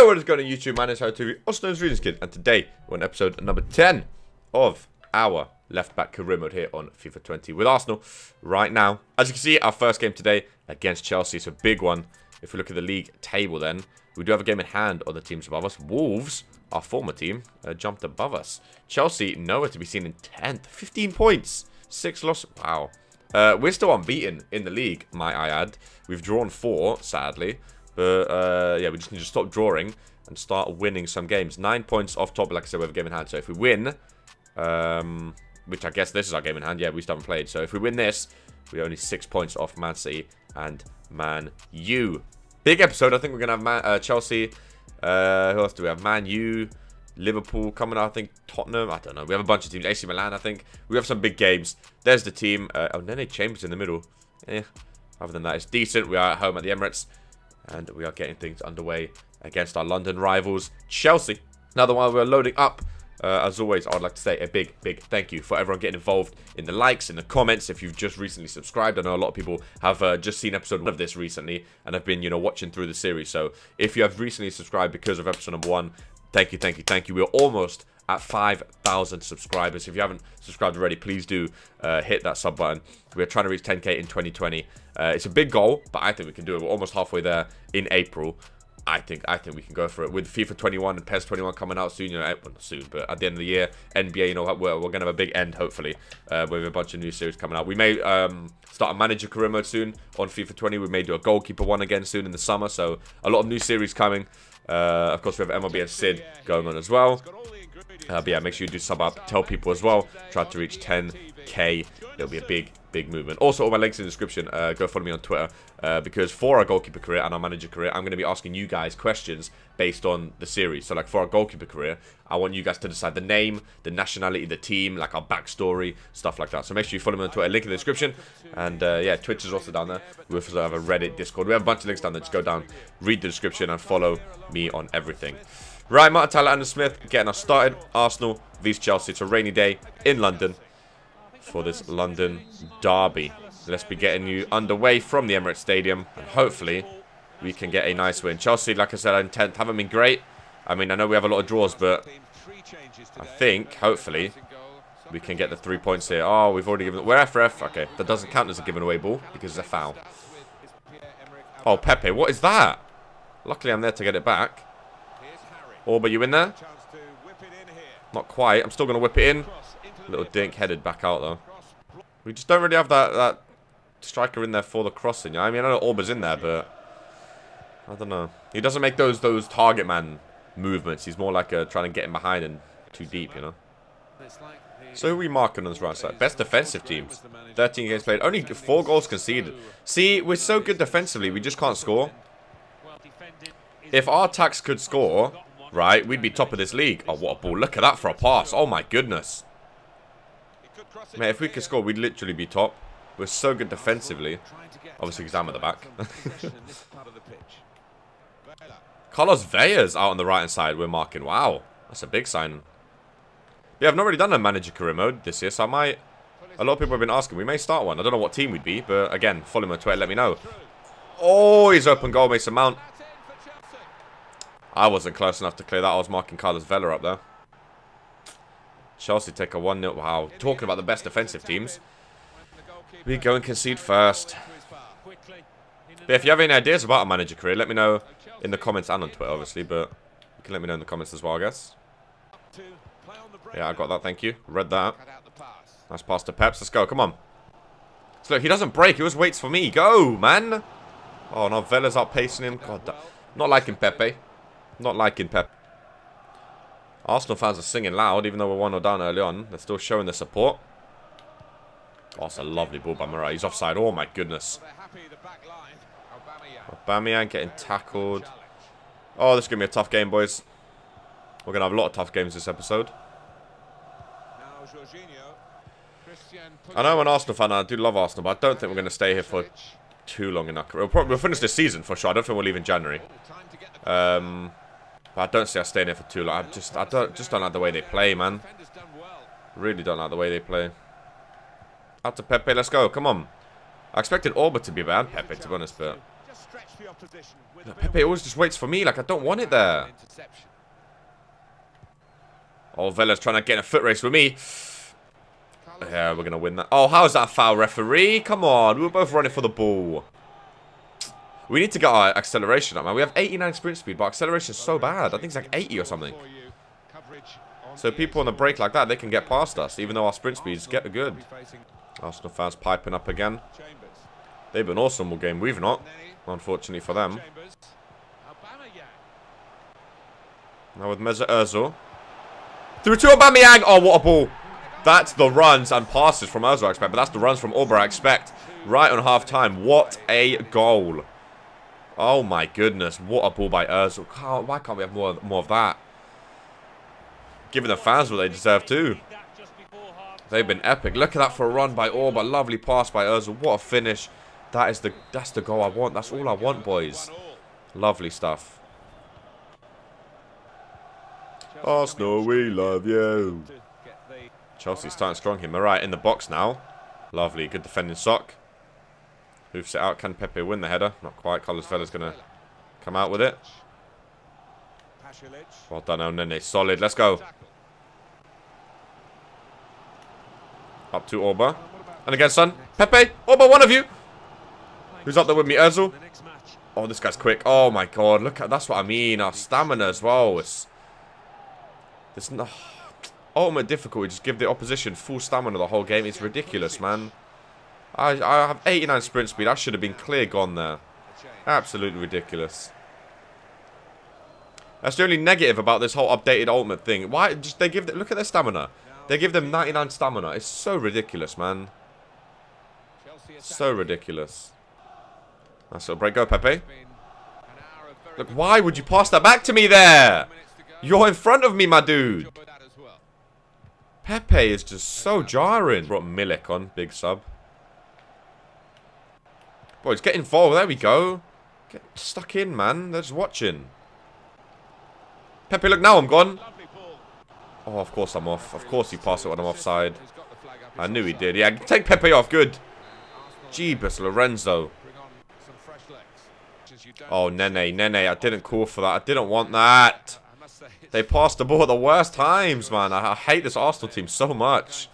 Hey, what is going on YouTube? My name is Harry Tuvey, also known as RegentsKid, and today we're on episode number 10 of our left back career mode here on FIFA 20 with Arsenal right now. As you can see, our first game today against Chelsea, it's a big one. If we look at the league table then, we do have a game in hand on the teams above us. Wolves, our former team, uh, jumped above us. Chelsea, nowhere to be seen in 10th. 15 points, 6 losses. Wow. Uh, we're still unbeaten in the league, might I add. We've drawn 4, sadly. But, uh, yeah, we just need to stop drawing and start winning some games. Nine points off top, like I said, we have a game in hand. So if we win, um, which I guess this is our game in hand. Yeah, we still haven't played. So if we win this, we're only six points off Man City and Man U. Big episode. I think we're going to have Man, uh, Chelsea. Uh, who else do we have? Man U. Liverpool coming out, I think Tottenham, I don't know. We have a bunch of teams. AC Milan, I think. We have some big games. There's the team. Uh, oh, Nene Chambers in the middle. Eh. Other than that, it's decent. We are at home at the Emirates. And we are getting things underway against our London rivals, Chelsea. Now, the while we're loading up, uh, as always, I would like to say a big, big thank you for everyone getting involved in the likes, in the comments. If you've just recently subscribed, I know a lot of people have uh, just seen episode one of this recently and have been, you know, watching through the series. So if you have recently subscribed because of episode number one, thank you, thank you, thank you. We're almost at 5,000 subscribers. If you haven't subscribed already, please do uh, hit that sub button. We're trying to reach 10k in 2020. Uh, it's a big goal, but I think we can do it. We're almost halfway there in April. I think I think we can go for it with FIFA 21 and PES 21 coming out soon. You know, well, soon, but at the end of the year, NBA. You know, we're, we're gonna have a big end hopefully uh, with a bunch of new series coming out. We may um, start a manager career mode soon on FIFA 20. We may do a goalkeeper one again soon in the summer. So a lot of new series coming. Uh, of course, we have MLB and Sid going on as well. Uh, but yeah, make sure you do sub up, tell people as well. Try to reach 10k. It'll be a big, big movement. Also, all my links in the description. Uh, go follow me on Twitter uh, because for our goalkeeper career and our manager career, I'm going to be asking you guys questions based on the series. So, like for our goalkeeper career, I want you guys to decide the name, the nationality, the team, like our backstory, stuff like that. So make sure you follow me on Twitter. Link in the description. And uh, yeah, Twitch is also down there. We also have a Reddit, Discord. We have a bunch of links down there. Just go down, read the description, and follow me on everything. Right, Martin Tyler, Anderson Smith getting us started. Arsenal vs Chelsea. It's a rainy day in London for this London derby. Let's be getting you underway from the Emirates Stadium. And hopefully, we can get a nice win. Chelsea, like I said, in 10th, haven't been great. I mean, I know we have a lot of draws, but I think, hopefully, we can get the three points here. Oh, we've already given... We're FRF. Okay, that doesn't count as a given away ball because it's a foul. Oh, Pepe, what is that? Luckily, I'm there to get it back. Oh, but you in there? Not quite. I'm still going to whip it in. Little dink headed back out, though. We just don't really have that, that striker in there for the crossing. I mean, I know Auba's in there, but... I don't know. He doesn't make those those target man movements. He's more like a, trying to get in behind and too deep, you know? So who are we marking on this right side? Best defensive teams. 13 games played. Only 4 goals conceded. See, we're so good defensively, we just can't score. If our attacks could score, right, we'd be top of this league. Oh, what a ball. Look at that for a pass. Oh, my goodness. Man, if we could score, we'd literally be top. We're so good defensively. Obviously, because I'm at the back. Carlos Vela's out on the right-hand side. We're marking. Wow. That's a big sign. Yeah, I've not really done a manager career mode this year, so I might... A lot of people have been asking. We may start one. I don't know what team we'd be, but again, follow me on Twitter, let me know. Oh, he's open goal, Mason Mount. I wasn't close enough to clear that. I was marking Carlos Vela up there. Chelsea take a 1-0. Wow. Talking about the best defensive teams. We go and concede first. But if you have any ideas about a manager career, let me know in the comments and on Twitter, obviously. But you can let me know in the comments as well, I guess. Yeah, I got that. Thank you. Read that. Nice pass to Peps. Let's go. Come on. So look, he doesn't break. He just waits for me. Go, man. Oh, no. Vela's outpacing him. God, not liking Pepe. Not liking Pep. Arsenal fans are singing loud, even though we're 1-0 down early on. They're still showing their support. Oh, it's a lovely ball by Murray. He's offside. Oh, my goodness. Aubameyang getting tackled. Oh, this is going to be a tough game, boys. We're going to have a lot of tough games this episode. I know I'm an Arsenal fan, I do love Arsenal, but I don't think we're going to stay here for too long in our career. We'll, probably, we'll finish this season for sure. I don't think we'll leave in January. Um, but I don't see us staying here for too long. I just, I don't, just don't like the way they play, man. Really don't like the way they play. Out to Pepe, let's go. Come on. I expected Auba to be bad, Pepe, to be honest, but Pepe always just waits for me. Like, I don't want it there. Oh, Vela's trying to get a foot race with me. Yeah, we're going to win that. Oh, how's that foul, referee? Come on. We were both running for the ball. We need to get our acceleration up, man. We have 89 sprint speed, but acceleration is so bad. I think it's like 80 or something. So people on the break like that, they can get past us, even though our sprint speeds get good. Arsenal fans piping up again. They've been awesome all game. We've not, unfortunately for them. Now with Mesut Ozil. Through to Aubameyang. Oh, what a ball. That's the runs and passes from Ozil I expect, but that's the runs from Auba I expect. Right on half-time. What a goal. Oh my goodness. What a ball by Ozil. Why can't we have more, more of that? Giving the fans what they deserve too. They've been epic. Look at that for a run by Auba. Lovely pass by Ozil. What a finish. That is the that's the goal I want. That's all I want, boys. Lovely stuff. Arsenal, we love you. Chelsea's starting strong here. Right in the box now. Lovely. Good defending sock. Hoofs it out. Can Pepe win the header? Not quite. Carlos Vela's going to come out with it. Well done, El Nene. Solid. Let's go. Up to Auba. And again, son. Pepe. Auba, one of you. Who's up there with me? Ozil. Oh, this guy's quick. Oh, my God. Look at That's what I mean. Our stamina as well. It's... It's not... Ultimate difficulty. Just give the opposition full stamina the whole game. It's ridiculous, man. I, I have 89 sprint speed. I should have been clear gone there. Absolutely ridiculous. That's the only negative about this whole updated ultimate thing. Why? Just they give. Look at their stamina. They give them 99 stamina. It's so ridiculous, man. So ridiculous. Nice little break. Go, Pepe. Look, why would you pass that back to me there? You're in front of me, my dude. Pepe is just so jarring. Brought Milik on. Big sub. Boys, get involved. There we go. Get stuck in, man. They're just watching. Pepe, look now. I'm gone. Oh, of course I'm off. Of course he passed it when I'm offside. I knew he did. Yeah, take Pepe off. Good. Jeebus, Lorenzo. Oh, Nene, Nene. I didn't call for that. I didn't want that. They passed the ball at the worst times, man. I, hate this Arsenal team so much.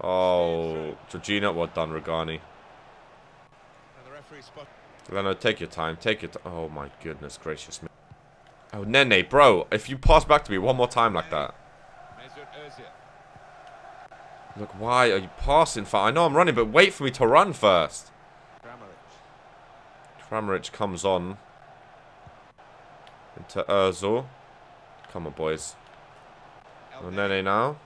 Oh, Jorginho. Well done, Rugani. Leno, take your time. Take it. Oh, my goodness gracious me. Oh, Nene, bro. If you pass back to me one more time like that. Look, why are you passing for? I know I'm running, but wait for me to run first. Kramaric comes on. Into Ozil. Come on, boys. Oh, Nene now.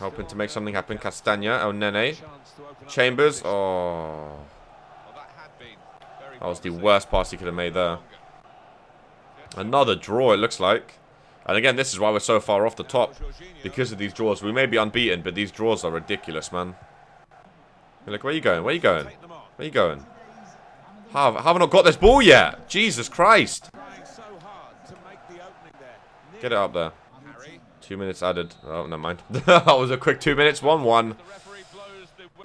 Hoping to make something happen. Castagna. Oh, Nene. Chambers. Oh. That was the worst pass he could have made there. Another draw, it looks like. And again, this is why we're so far off the top. Because of these draws. We may be unbeaten, but these draws are ridiculous, man. Look, where are you going? Where are you going? Where are you going? How have, have I not got this ball yet? Jesus Christ. Get it up there. Two minutes added. Oh, never mind. that was a quick two minutes. 1-1.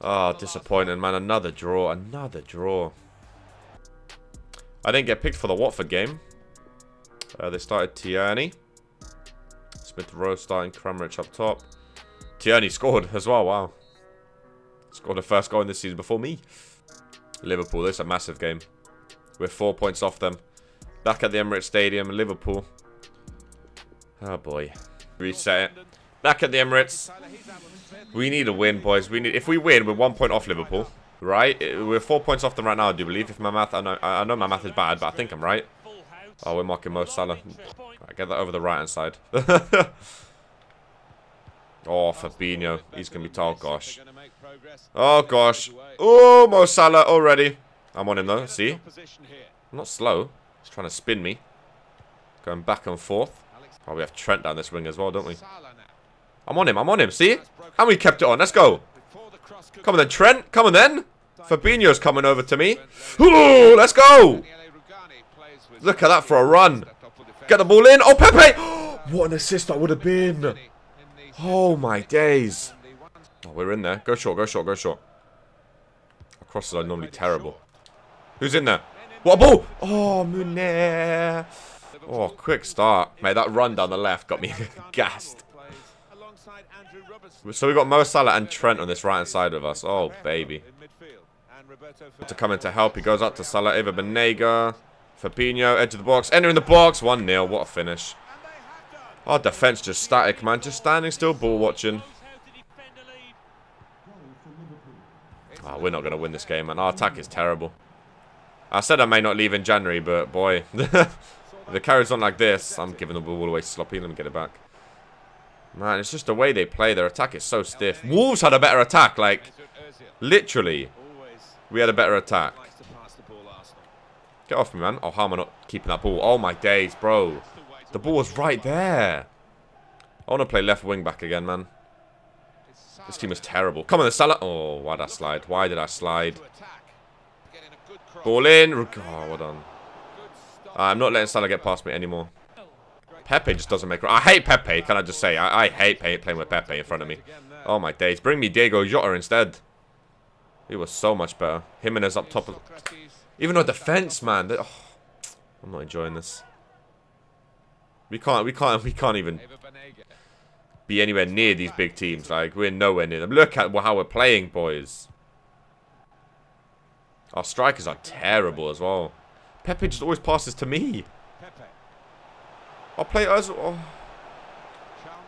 Oh, disappointing, man. Another draw. Another draw. I didn't get picked for the Watford game. Uh, they started Tierney. Smith Rowe starting Kramaric up top. Tierney scored as well. Wow. Scored the first goal in this season before me. Liverpool. This is a massive game. We're four points off them. Back at the Emirates Stadium. Liverpool. Oh boy. Reset it. Back at the Emirates. We need a win, boys. We need. If we win, we're one point off Liverpool. Right? Eh, we're four points off them right now, I do believe. If my math, I know, I know my math is bad, but I think I'm right. Oh, we're marking Mo Salah. Right, get that over the right-hand side. oh, Fabinho. He's going to be... Oh, gosh. Oh, gosh. Oh, Mo Salah already. I'm on him, though. See? I'm not slow. He's trying to spin me. Going back and forth. Oh, we have Trent down this wing as well, don't we? I'm on him. I'm on him. See? And we kept it on. Let's go. Come on then, Trent. Come on then. Fabinho's coming over to me. Ooh, let's go. Look at that for a run. Get the ball in. Oh, Pepe. what an assist that would have been. Oh, my days. Oh, we're in there. Go short, go short, go short. crosses are normally terrible. Who's in there? What a ball! Oh, Munir. Oh, quick start. Mate, that run down the left got me gassed. So we've got Mo Salah and Trent on this right-hand side of us. Oh, baby. To come in to help. He goes up to Salah. Ever Banega. Fabinho, edge of the box. Entering the box. 1-0. What a finish. Our defense just static, man. Just standing still, ball watching. Oh, we're not going to win this game, man. Our attack is terrible. I said I may not leave in January, but boy. if it carries on like this, I'm giving the ball away sloppy. Let me get it back. Man, it's just the way they play. Their attack is so stiff. Wolves had a better attack. Like, literally, we had a better attack. Get off me, man. Oh, how am I not keeping that ball? Oh, my days, bro. The ball was right there. I want to play left wing back again, man. This team is terrible. Come on, the Salah. Oh, why did I slide? Why did I slide? Ball in. Oh, well done. I'm not letting Salah get past me anymore. Pepe just doesn't make... I hate Pepe, can I just say? I, I hate playing with Pepe in front of me. Oh, my days. Bring me Diogo Jota instead. He was so much better. Jimenez up top. Of... Even our defense, man. Oh, I'm not enjoying this. We can't, we can't, we can't even be anywhere near these big teams. Like, we're nowhere near them. Look at how we're playing, boys. Our strikers are terrible as well. Pepe just always passes to me. I'll play us. Oh.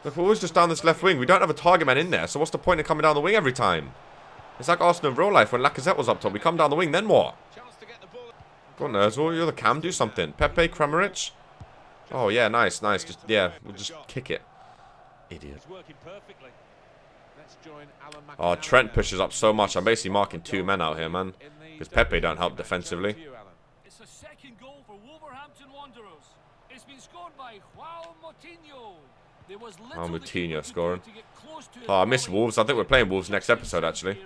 Look, we're always just down this left wing. We don't have a target man in there, so what's the point of coming down the wing every time? It's like Arsenal in real life when Lacazette was up top. We come down the wing, then what? Go on, Ozil. You're the cam. Do something. Pepe, Kramaric. Oh, yeah, nice, nice. Just, yeah, we'll just kick it. Idiot. Oh, Trent pushes up so much. I'm basically marking two men out here, man. Because Pepe don't help defensively. It's a second goal for Wolverhampton Wanderers. It's been scored by João Moutinho. There was oh, Moutinho scoring. Oh, I miss Wolves. I think we're playing Wolves next episode, actually.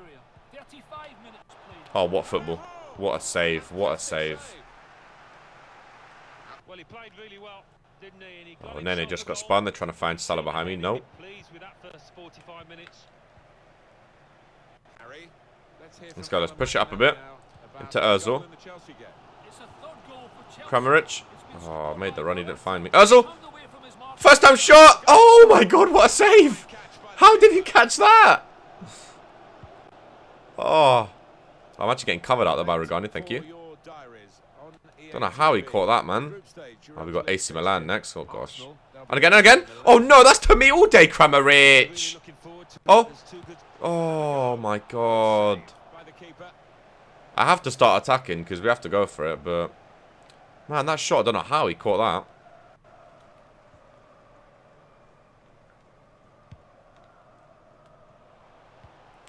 Oh, what football. What a save. What a save. Well, he played really well. Didn't Oh, and then it just got spun. They're trying to find Salah behind me. Nope. Let's go. Let's push it up a bit. Into Ozil. Kramaric. Oh, made the run. He didn't find me. Ozil. First time shot. Oh my god, what a save. How did he catch that? Oh. I'm actually getting covered out there by Rugani. Thank you. Don't know how he caught that, man. Oh, we've got AC Milan next. Oh, gosh. And again, and again. Oh, no, that's to me all day, Kramaric. Oh. Oh, my God. I have to start attacking because we have to go for it, but... Man, that shot, I don't know how he caught that.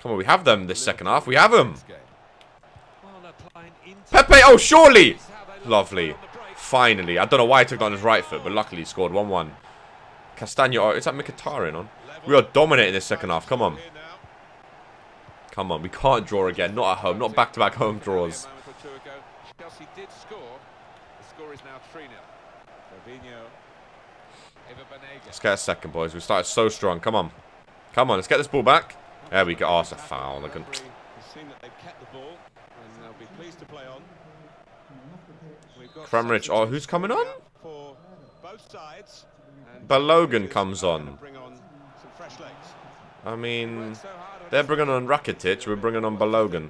Come on, we have them this second half. We have them. Pepe, oh, surely. Lovely. Finally. I don't know why I took that on his right foot, but luckily he scored 1-1. Castagna. Is that Mkhitaryan on? We are dominating this second half. Come on. Come on. We can't draw again. Not at home. Not back-to-back -back home draws. Let's get a second, boys. We started so strong. Come on. Come on. Let's get this ball back. There we go. Oh, it's a foul. Look at... Kramaric. Oh, who's coming on? Balogun comes on. I mean, they're bringing on Rakitic. We're bringing on Balogun.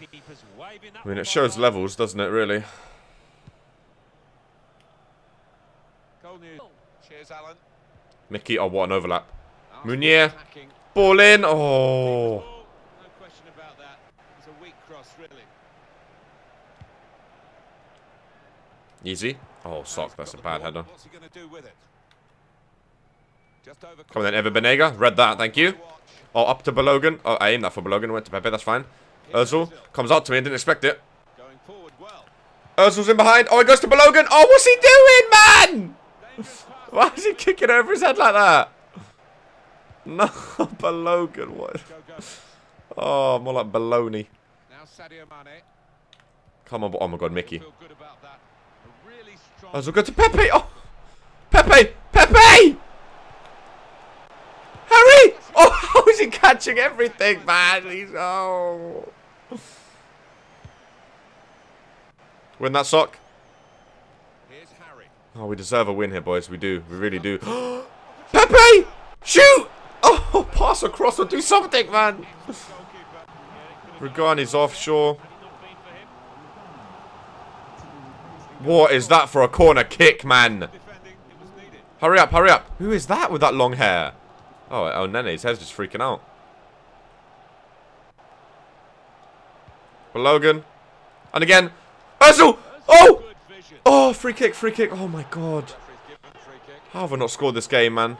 I mean, it shows levels, doesn't it, really? Mickey, oh, what an overlap. Munir. Ball in. Oh. Easy. Oh, sock. That's a bad header. Come on then, Ever Banega. Read that, thank you. Oh, up to Balogun. Oh, I aimed that for Balogun. Went to Pepe, that's fine. Ozil comes out to me didn't expect it. Ozil's in behind. Oh, he goes to Balogun. Oh, what's he doing, man? Why is he kicking over his head like that? No, Balogun. What? Oh, more like baloney. Come on. Oh, my God, Mickey. As we go to Pepe. Oh, Pepe, Pepe. Harry. Oh, how is he catching everything, man? He's oh. Win that sock. Oh, we deserve a win here, boys. We do. We really do. Pepe! Shoot! Oh, pass across or do something, man. Rugani's offshore. What is that for a corner kick, man? Hurry up, hurry up. Who is that with that long hair? Oh, oh, Nene, his head's just freaking out. Logan. And again. Özil! Oh! Oh, free kick, free kick. Oh, my God. How have I not scored this game, man?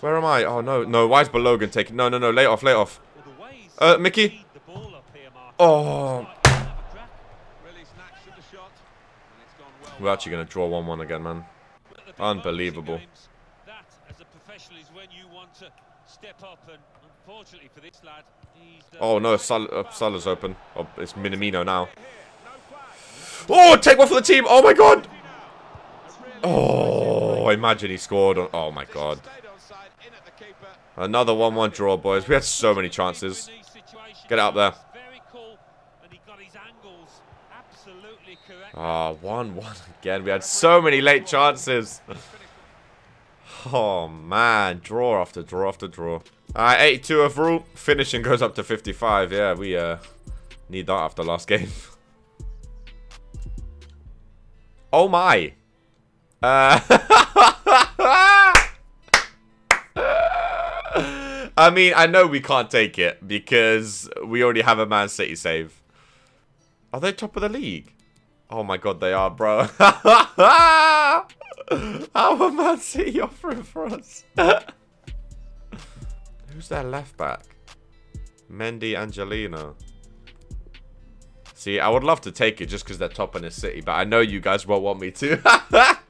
Where am I? Oh, no. No, why is Balogun taking... No, no, no. Lay off, lay off. Uh, Mickey? Oh. We're actually going to draw 1-1 again, man. Unbelievable. That, as a professional, is when you want to step up and, unfortunately for this lad, Oh no, Sal uh, Salah's open. Oh, it's Minamino now. Oh, take one for the team. Oh my god. Oh, imagine he scored. On, oh my god. Another 1-1 draw, boys. We had so many chances. Get out there. Ah, oh, 1-1 again. We had so many late chances. oh, man. Draw after draw after draw. Alright, 82 overall. Finishing goes up to 55. Yeah, we uh, need that after last game. oh, my. Uh... I mean, I know we can't take it because we already have a Man City save. Are they top of the league? Oh my god, they are, bro. How are Man City offering for us? Who's their left back? Mendy Angelino. See, I would love to take it just because they're top in the city, but I know you guys won't want me to.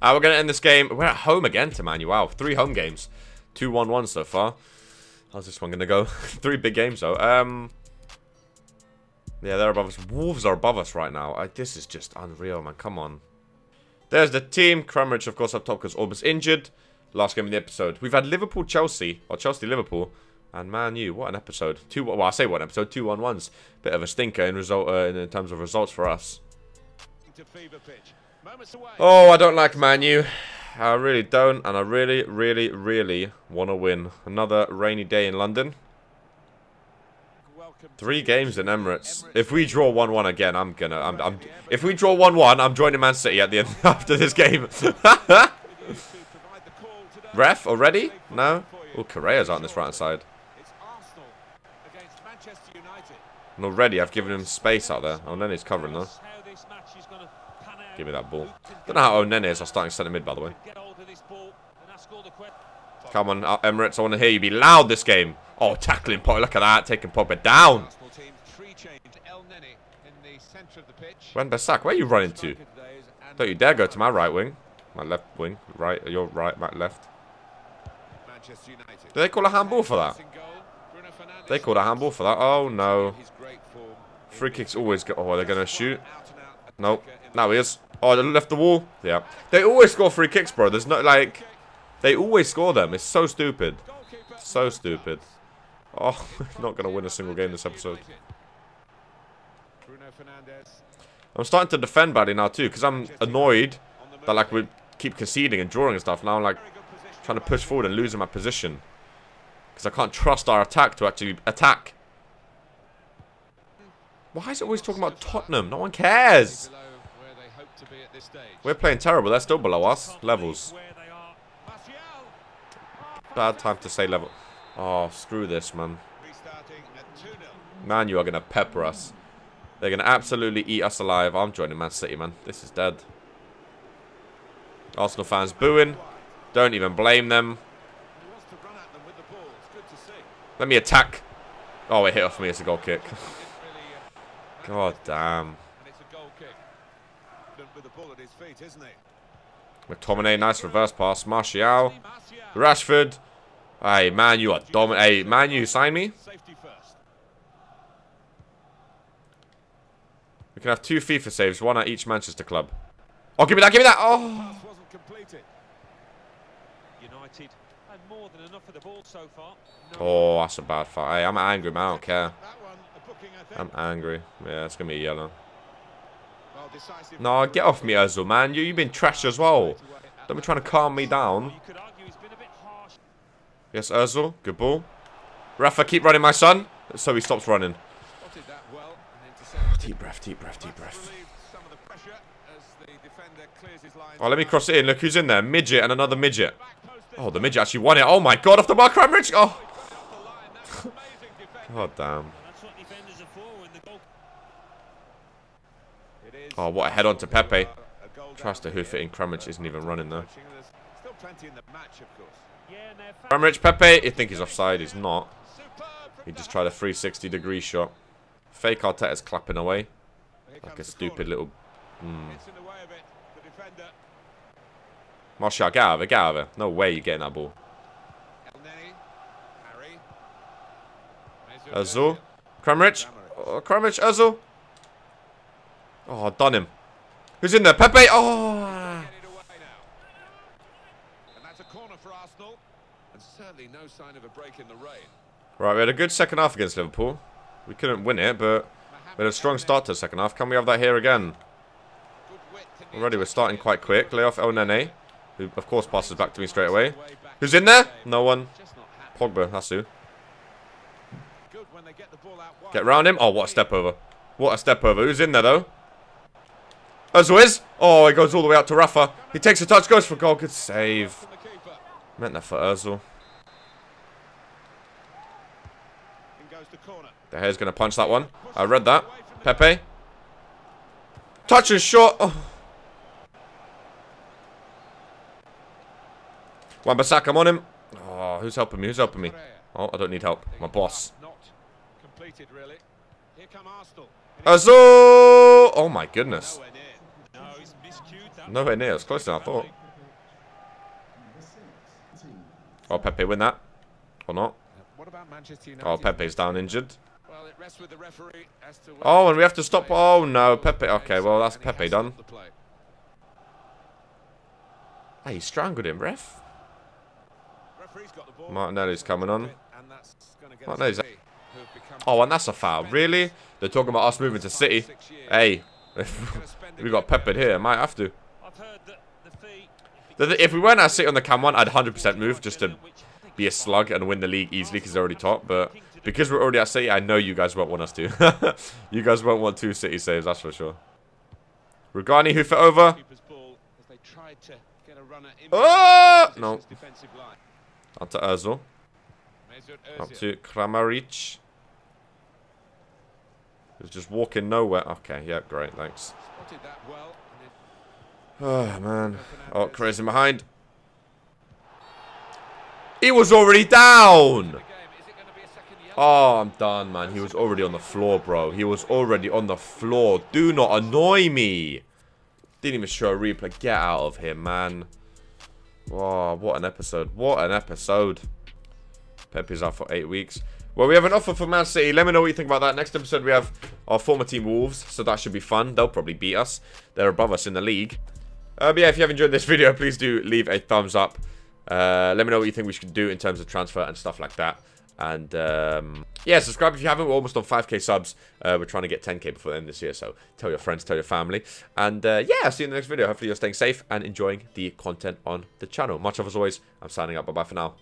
uh, we're going to end this game. We're at home again to Man U. Wow, three home games. 2-1-1 so far. How's this one going to go? three big games, though. Um, yeah, they're above us. Wolves are above us right now. I, this is just unreal, man. Come on. There's the team. Kramaric, of course, up top because Auba's injured. Last game of the episode. We've had Liverpool-Chelsea, or Chelsea-Liverpool, and Man U. What an episode. Two. Well, I say what episode. Two one ones. Bit of a stinker in result uh, in terms of results for us. Oh, I don't like Man U. I really don't, and I really, really, really want to win. Another rainy day in London. Three games in Emirates. If we draw 1-1 again, I'm gonna... I'm, I'm, if we draw 1-1, I'm joining Man City at the end after this game. Ref already? No? Oh, Correa's on this right-hand side. And already I've given him space out there. Oh, Nene's covering though. Give me that ball. Don't know how Onene is. I'm starting centre mid, by the way. Come on, uh, Emirates. I want to hear you be loud this game. Oh, tackling Pogba. Look at that. Taking Pogba down. Wan Bissaka, where are you running to? Don't you dare go to my right wing. My left wing. Right. Your right, my left. Do they call a handball for that? They called a handball for that. Oh, no. Free kicks always go. Oh, they're going to shoot. Nope. Now he is. Oh, they left the wall. Yeah. They always score free kicks, bro. There's no, like... They always score them. It's so stupid. So stupid. Oh, not going to win a single game this episode. I'm starting to defend badly now, too, because I'm annoyed that, like, we keep conceding and drawing and stuff. Now I'm, like, trying to push forward and losing my position. Because I can't trust our attack to actually attack. Why is it always talking about Tottenham? No one cares. We're playing terrible. They're still below us. Levels. Bad time to say level. Oh, screw this, man. Man, you are going to pepper us. They're going to absolutely eat us alive. I'm joining Man City, man. This is dead. Arsenal fans booing. Don't even blame them. Let me attack. Oh, it hit off me. It's a goal kick. God damn. McTominay, nice reverse pass. Martial. Rashford. Hey, man, you are dominant. Hey, man, you sign me? We can have two FIFA saves, one at each Manchester club. Oh, give me that, give me that! Oh! Oh, that's a bad fight. Hey, I'm angry, man. I don't care. I'm angry. Yeah, it's going to be yellow. No, get off me, Ozil, man. You, you've been trash as well. Don't be trying to calm me down. Yes, Ozil. Good ball. Rafa, keep running, my son. So he stops running. Deep breath, deep breath, deep breath. Oh, let me cross it in. Look who's in there. Midget and another midget. Oh, the midget actually won it. Oh my god, off the mark, Kramaric. Oh. god damn. Oh, what a head on to Pepe. Tries to hoof it in. Kramaric isn't even running though. Kramaric, Pepe. You think he's offside. He's not. He just tried a 360 degree shot. Fake Arteta's clapping away. Like a stupid little... Hmm. Martial, get out of it, get out of it. No way you're getting that ball. Ozil. Kramaric. Oh, Kramaric, Ozil. Oh, done him. Who's in there? Pepe. Oh. Right, we had a good second half against Liverpool. We couldn't win it, but we had a strong start to the second half. Can we have that here again? Already we're starting quite quick. Lay off El Nene, who of course passes back to me straight away. Who's in there? No one. Pogba, that's who. Get round him. Oh, what a step over. What a step over. Who's in there, though? Ozwiz. Oh, he goes all the way out to Rafa. He takes a touch, goes for goal. Good save. Meant that for Ozil. The hair's going to punch that one. I read that. Pepe. Touch is short. Oh. Wan-Bissaka, I'm on him. Oh, who's helping me? Who's helping me? Oh, I don't need help. My boss. Ozil! Oh my goodness. Nowhere near. It's closer than I thought. Oh. oh, Pepe win that. Or not. Oh, Pepe's down injured. Oh, and we have to stop. Oh, no. Pepe. Okay, well, that's Pepe done. Hey, he strangled him, ref. Martinelli's coming on. Martinelli's... Oh, and that's a foul. Really? They're talking about us moving to City. Hey, we got peppered here. Might have to. If we weren't at City on the cam one, I'd 100% move just to be a slug and win the league easily because they're already top. But because we're already at City, I know you guys won't want us to. you guys won't want two City saves, that's for sure. Rugani hoof it over. Oh! No. On to Ozil. Up to Kramaric. He's just walking nowhere. Okay, yeah, great, thanks. Ah, oh, man. Oh, crazy behind. He was already down! Oh, I'm done, man. He was already on the floor, bro. He was already on the floor. Do not annoy me. Didn't even show a replay. Get out of here, man. Oh, what an episode. What an episode. Pepe's out for eight weeks. Well, we have an offer for Man City. Let me know what you think about that. Next episode, we have our former team Wolves, so that should be fun. They'll probably beat us. They're above us in the league. Uh, but yeah, if you have enjoyed this video, please do leave a thumbs up. Uh, let me know what you think we should do in terms of transfer and stuff like that. And um, yeah, subscribe if you haven't. We're almost on 5k subs. Uh, we're trying to get 10k before the end of this year. So tell your friends, tell your family. And uh, yeah, I'll see you in the next video. Hopefully you're staying safe and enjoying the content on the channel. Much of as always, I'm signing up. Bye-bye for now.